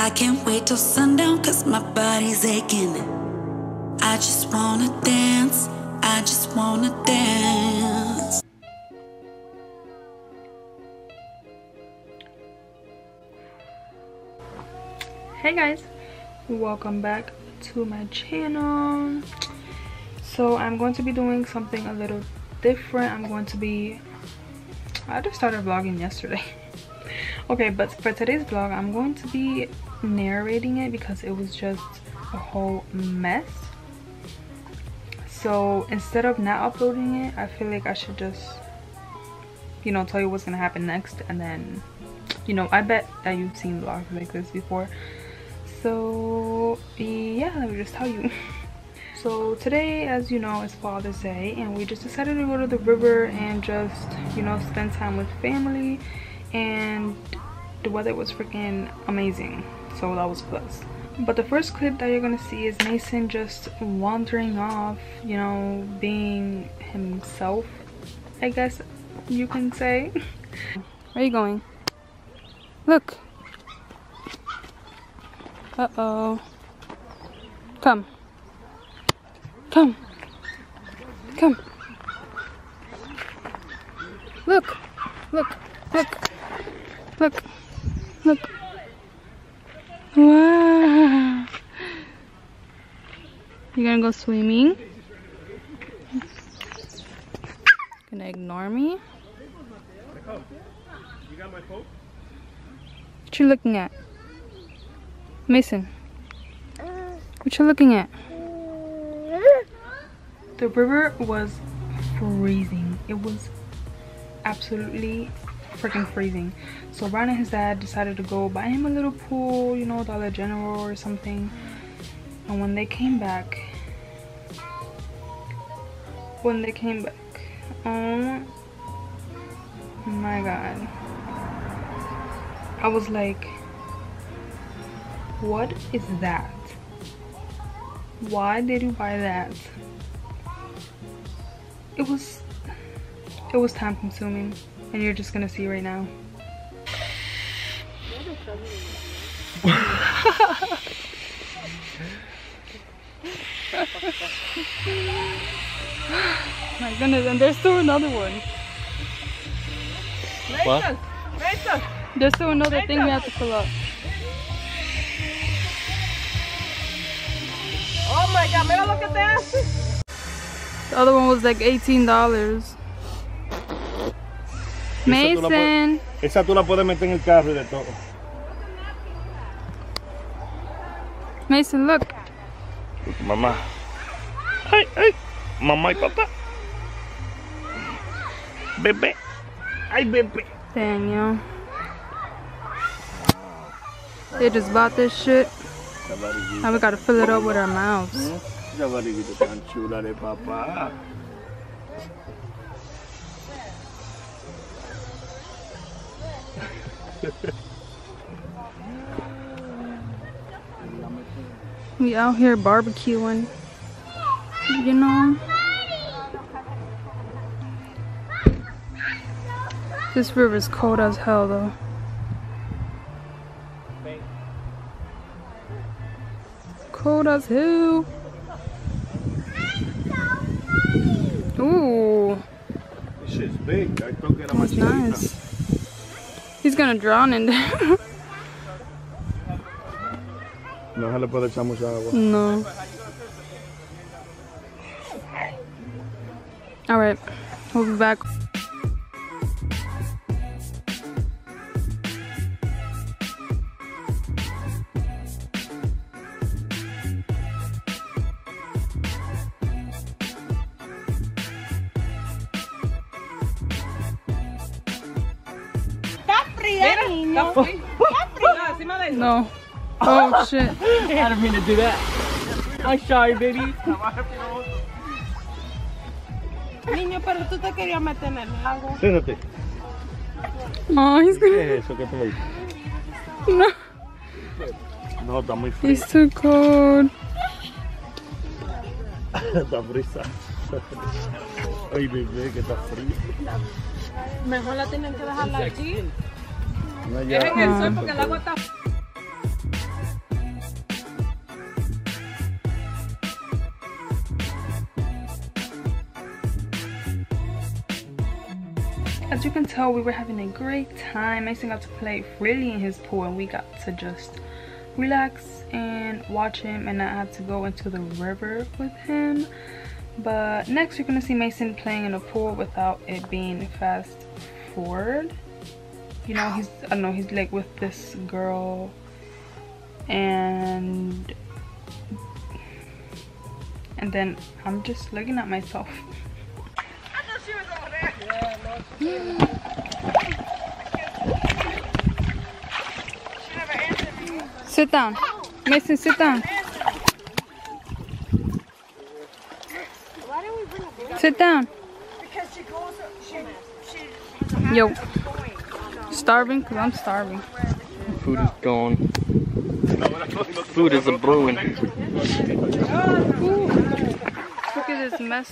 I can't wait till sundown cause my body's aching. I just wanna dance, I just wanna dance. hey guys welcome back to my channel so i'm going to be doing something a little different i'm going to be i just started vlogging yesterday okay but for today's vlog i'm going to be narrating it because it was just a whole mess. So instead of not uploading it i feel like i should just you know tell you what's gonna happen next and then you know i bet that you've seen vlogs like this before. So yeah let me just tell you. So today as you know is father's day and we just decided to go to the river and just you know spend time with family and the weather was freaking amazing so that was plus but the first clip that you're gonna see is mason just wandering off you know being himself i guess you can say where are you going look uh-oh. Come. Come. Come. Look. Look. Look. Look. Look. Wow. You gonna go swimming? Gonna ignore me? What you looking at? Mason, what you looking at? The river was freezing. It was absolutely freaking freezing. So Brian and his dad decided to go buy him a little pool, you know, Dollar General or something. And when they came back, when they came back, oh my god. I was like, what is that? Why did you buy that? It was it was time consuming and you're just gonna see right now. My goodness, and there's still another one. What? There's still another thing we have to pull up. Oh my god, mira lo que te hace. The other one was like $18. Mason. Esa tú la puedes meter en el carro y de todo. Mason, look. Mamá. Ay, ay. Mamá y papá. Bebé. Ay, bebé. Daniel. They just bought this shit. Now we gotta fill it up with our mouths. We out here barbecuing. You know? This river's cold as hell though. Cold as hell. Ooh, This shit's big. I thought que era más that's chiquita. nice. He's gonna drown in there. No se le puede echar mucha agua. no. Alright, we'll be back. No, encima. No. Oh shit. I didn't mean to do that. I'm sorry, baby. Niño, pero tú te querías meter en el lago. Siéntate. Oh, he's gonna. ¿Qué es eso que tú? No, No, está muy frío. he's too cold. está frisa. Ay, bebé, que está frío. Mejor la tienen que dejarla aquí. En el sol ah, porque el agua está... As you can tell, we were having a great time. Mason got to play freely in his pool and we got to just relax and watch him and I had to go into the river with him. But next you're going to see Mason playing in a pool without it being fast forward you know he's i don't know he's like with this girl and and then i'm just looking at myself Sit down. Mason, sit down. Sit down. because she goes she she Yo. Starving? Because I'm starving. Food is gone. Food is a brewing. Look at this mess.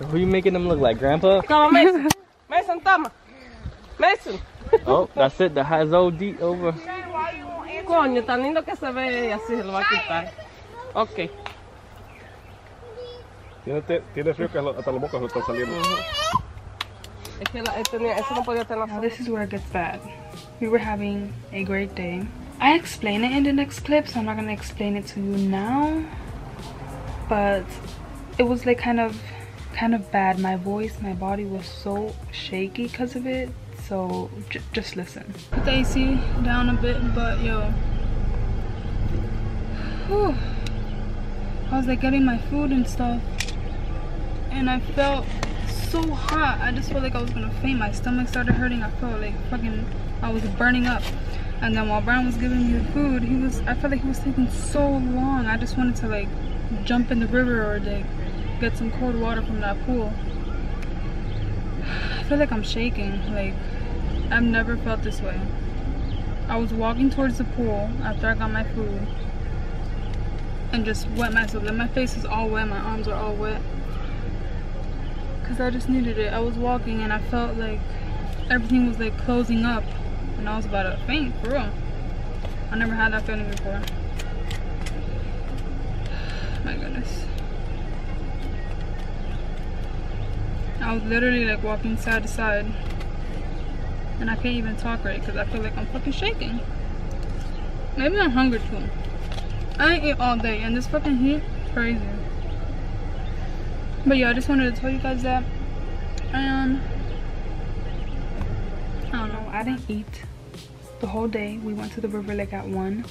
Who are you making them look like, Grandpa? Toma, Mason. Mason, toma. Mason. Oh, that's it. The has OD over. Coño, tan lindo que se ve y así se lo va a quitar. Ok. Tiene, te- tiene frío que hasta los mocos están saliendo. Es que la, él tenía, eso no podía tener Now this is where it gets bad. We were having a great day. I explain it in the next clip, so I'm not gonna explain it to you now. But it was like kind of kind of bad. My voice, my body was so shaky because of it. So j just listen. Put the AC down a bit, but yo. Whew. I was like getting my food and stuff. And I felt so hot. I just felt like I was gonna faint. My stomach started hurting. I felt like fucking I was burning up. And then while Brian was giving me the food, he was I felt like he was taking so long. I just wanted to like jump in the river or like get some cold water from that pool. I feel like I'm shaking. Like I've never felt this way. I was walking towards the pool after I got my food and just wet myself. Like my face is all wet, my arms are all wet because I just needed it. I was walking and I felt like everything was like closing up and I was about to faint for real. I never had that feeling before. My goodness. I was literally like walking side to side and I can't even talk right because I feel like I'm fucking shaking. Maybe I'm hungry too. I ate all day and this fucking heat, crazy. But yeah, I just wanted to tell you guys that. And I don't know, I didn't eat the whole day. We went to the river like at one.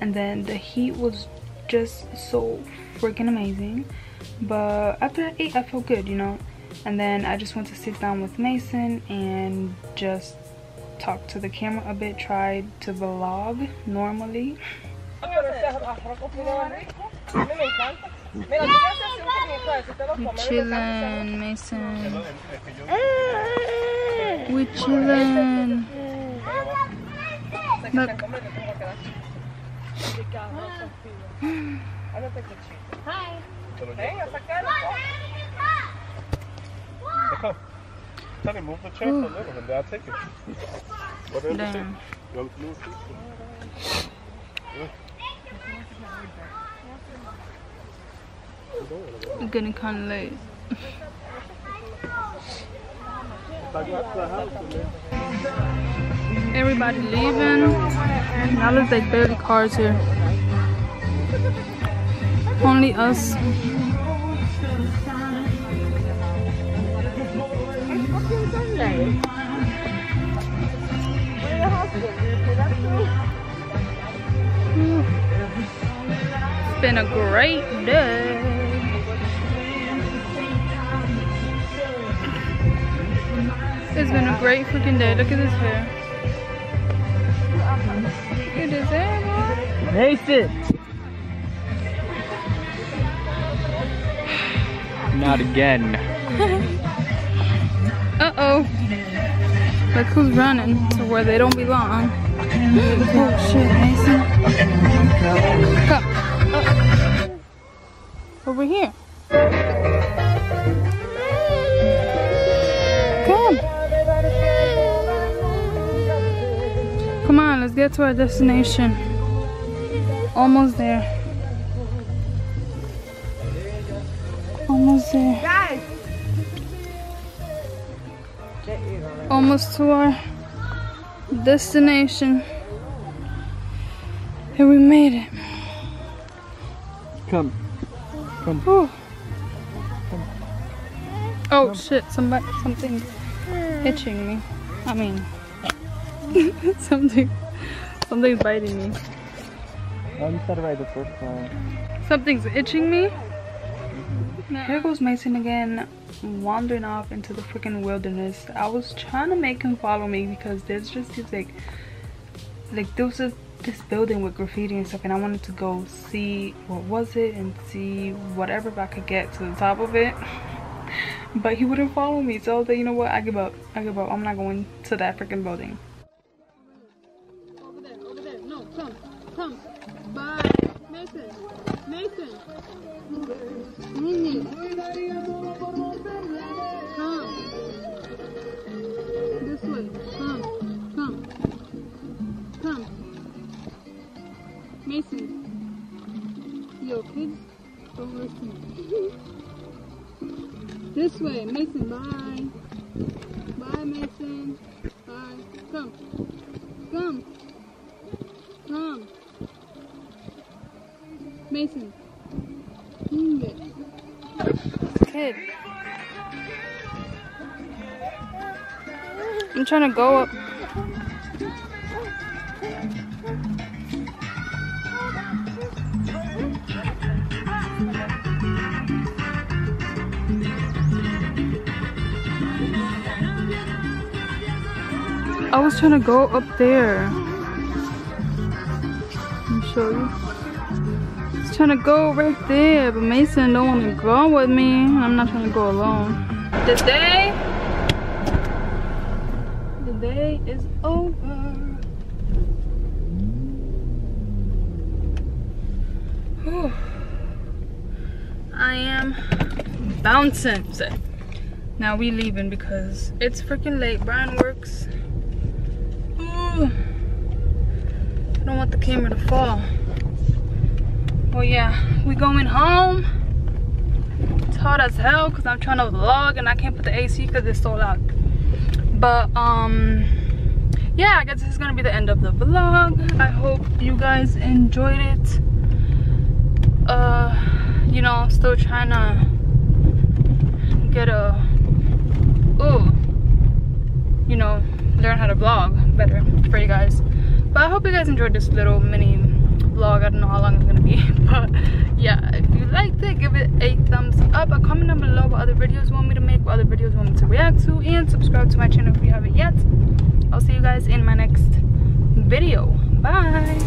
And then the heat was just so freaking amazing. But after I ate, I felt good, you know. And then I just went to sit down with Mason and just talk to the camera a bit, tried to vlog normally. We chillin', Mason. We chillin'. Look. Tell him move the chair for a little and I'll take it. Whatever you say. Damn. To move it? It's getting kind of late. Everybody leaving. Now there's like barely cars here. Only us. Been a great day. It's been a great freaking day. Look at this hair. Look at this hair, boy. Mason! Not again. Uh-oh. Look who's running to where they don't belong. Oh shit, Mason. Come over here. Come. Come on, let's get to our destination. Almost there. Almost there. Guys. Almost to our destination. And we made it. Come. Whew. Oh shit, somebody something itching me. I mean something something's biting me. Oh, you said right the first time. Something's itching me. Mm-hmm. Here goes Mason again, wandering off into the freaking wilderness. I was trying to make him follow me because there's just these like, like there was this building with graffiti and stuff, and I wanted to go see what was it and see whatever if I could get to the top of it. But he wouldn't follow me, so I was like, you know what? I give up. I give up. I'm not going to that freaking building. Mason. Yo, kids, don't listen. This way, Mason. Bye. Bye, Mason. Bye. Come. Come. Come. Mason. It. Kid. I'm trying to go up. I was trying to go up there. Let me show you. I was trying to go right there, but Mason don't want to go with me. I'm not trying to go alone. The day, the day is over. Whew. I am bouncing. Now we leaving because it's freaking late. Brian works. I don't want the camera to fall. Well, yeah, we going home. It's hot as hell because I'm trying to vlog and I can't put the AC because it's so loud. But, um, yeah, I guess this is going to be the end of the vlog. I hope you guys enjoyed it. Uh, you know, still trying to get a, ooh, you know, learn how to vlog better for you guys. But I hope you guys enjoyed this little mini vlog. I don't know how long it's gonna be, but yeah, if you liked it, give it a thumbs up. A comment down below what other videos you want me to make, what other videos you want me to react to, and subscribe to my channel if you haven't yet. I'll see you guys in my next video. Bye.